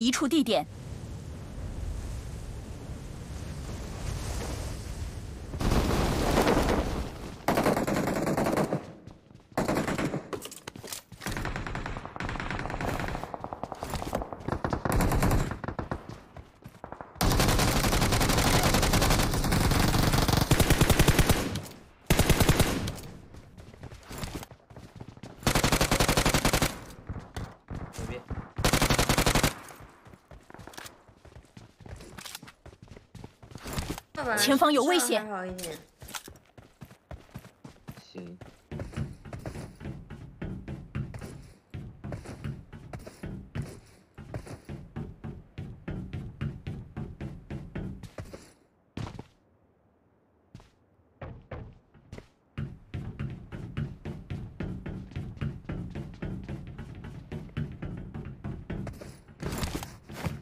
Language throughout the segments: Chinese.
一处地点。前方有危险还好一点。行，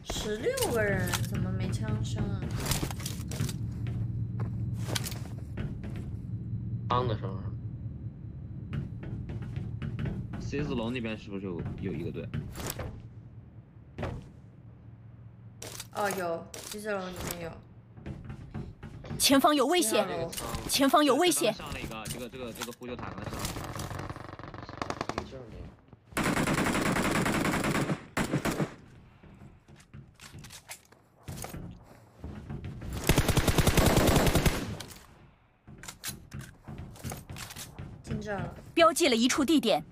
十六个人怎么没枪声啊？当的时候，C 字楼那边是不是有有一个队？哦，有，C 四楼里面有。前方有危险！前方有危险！上了一个，这个这个这个呼救塔刚上了。就是你。进标记了一处地点。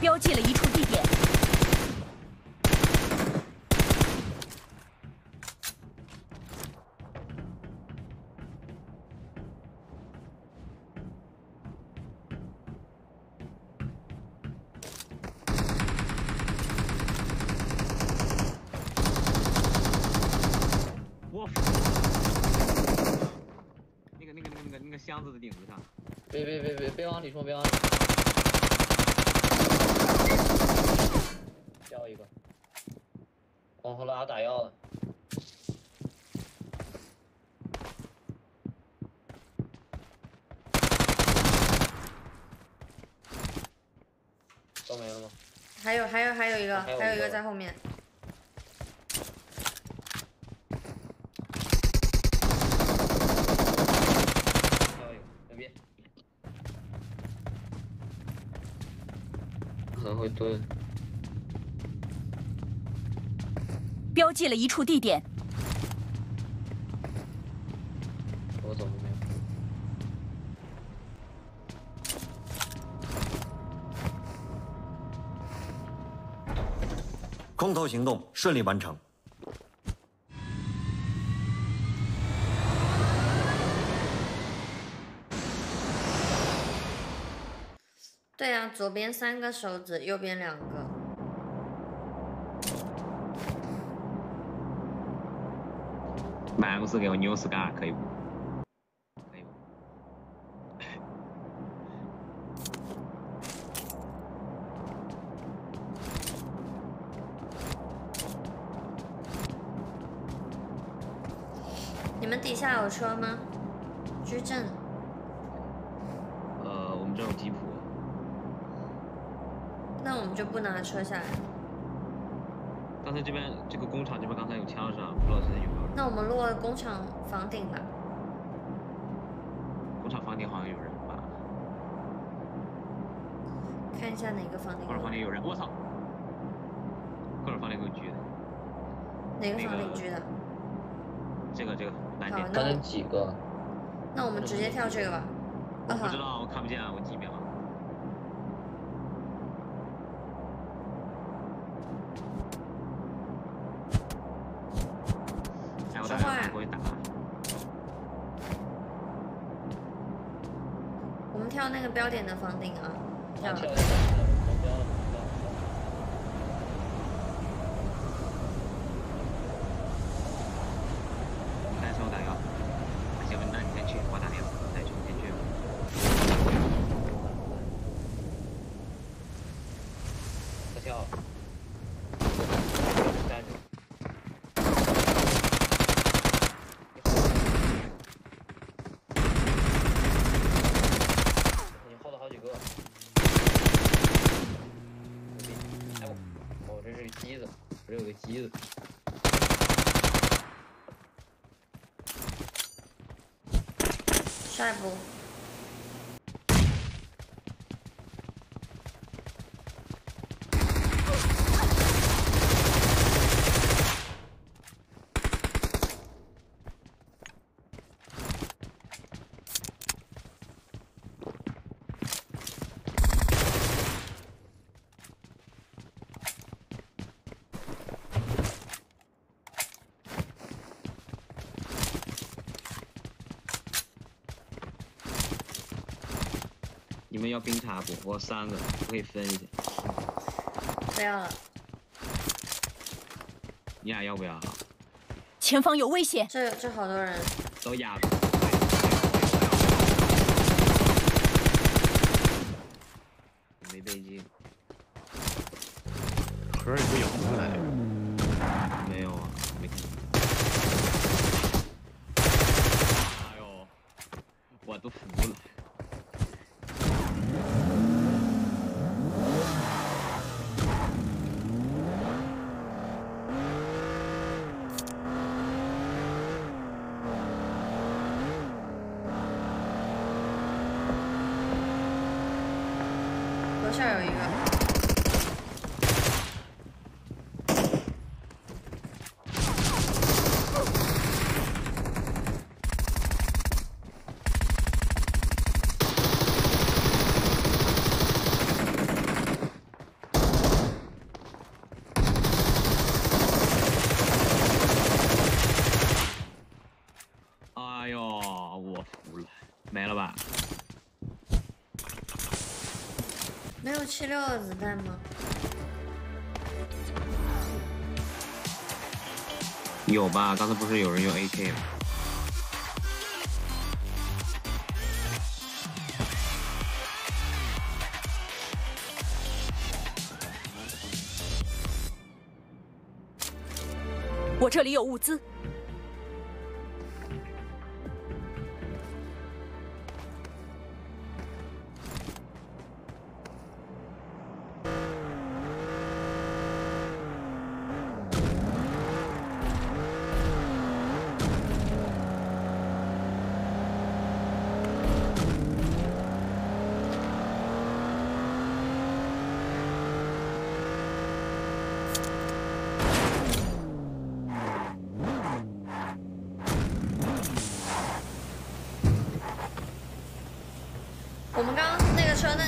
标记了一处我那个那个那个那个那个箱子的顶子上，别别别别别往里冲，别往里。掉一个。往后拉打药了。都没了吗？还有还有还有一个，还有一个在后面。掉一个，那边。可能会蹲。标记了一处地点。我走了没有？空投行动顺利完成。对啊、左边三个手指，右边两个。马克思给我纽斯嘎可以不？可以不？你们底下有车吗？居正。呃，我们这有吉普，那我们就不拿车下来。刚才这边这个工厂这边刚才有枪声，不知道现在有没有人？那我们落工厂房顶吧。工厂房顶好像有人吧？看一下哪个房顶工厂房顶有人，我操！工厂房顶有狙的，哪个房顶狙的？这个这个蓝点，好那我刚才几个？那我们直接跳这个吧。不知，道，我看不见，我几秒。我们跳那个标点的房顶啊，跳了。跳一个，我不要了，不要了。来，说我打药。行，那你先去，我打电话，再去，先去。跳。站住！你后头好几个。哎我，哦，这是个机子，这有个机子。下你们要冰茶不？我三个，我可以分一下。不要了，你俩要不要啊？前方有危险！这这好多人，都压。没背劲，盒里不有吗？来着，没有啊，没看。哎呦，我都服了。这有一个，哎呦，我服了，没了吧？没有七六的子弹吗？有吧？刚才不是有人用 AK 吗？我这里有物资，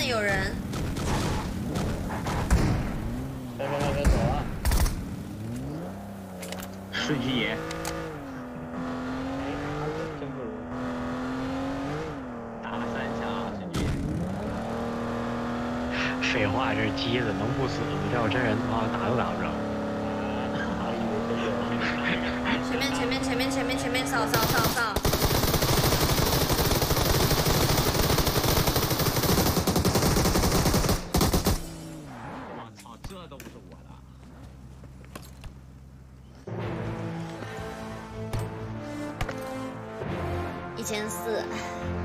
有人，别别别别走啊！瞬息爷，哎，他可真不容易。打了三枪，瞬息爷。废话，这是机子，能不死吗？要我真人的话，打都打不着。前面前面前面前面前面扫扫扫扫，一千四。